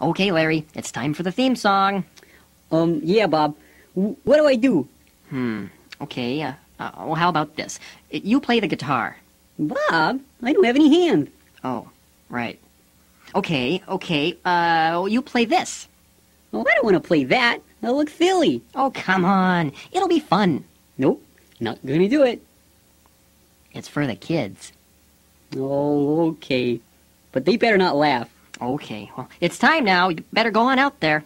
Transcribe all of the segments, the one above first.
Okay, Larry, it's time for the theme song. Um, yeah, Bob. W- what do I do? Hmm. Okay, uh, uh, well, how about this? You play the guitar. Bob, I don't have any hand. Oh, right. Okay, okay, uh, you play this. Oh, I don't want to play that. That'll look silly. Oh, come on. It'll be fun. Nope, not gonna do it. It's for the kids. Oh, okay. But they better not laugh. Okay, well, it's time now. You better go on out there.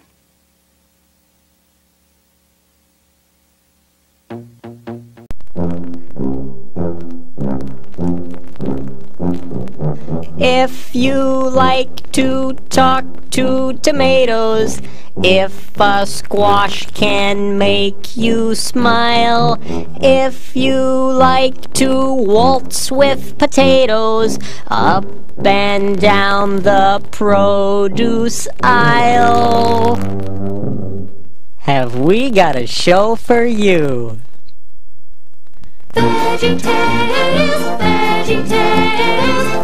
If you like to talk to tomatoes, if a squash can make you smile, if you like to waltz with potatoes, up and down the produce aisle, have we got a show for you? VeggieTales, VeggieTales,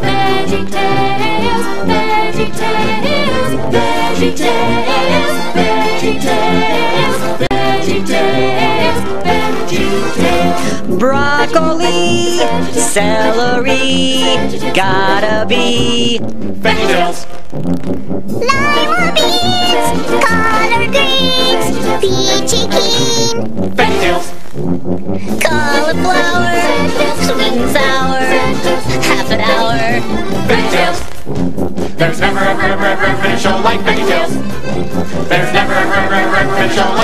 VeggieTales, VeggieTales, VeggieTales, VeggieTales, Broccoli, celery, gotta be VeggieTales. Lima beans, collard greens, peachy keen, VeggieTales. cauliflower, sweet and sour, half an hour. VeggieTales. There's never ever ever ever ever been a show like VeggieTales. There's never ever ever ever ever been a show like VeggieTales. It's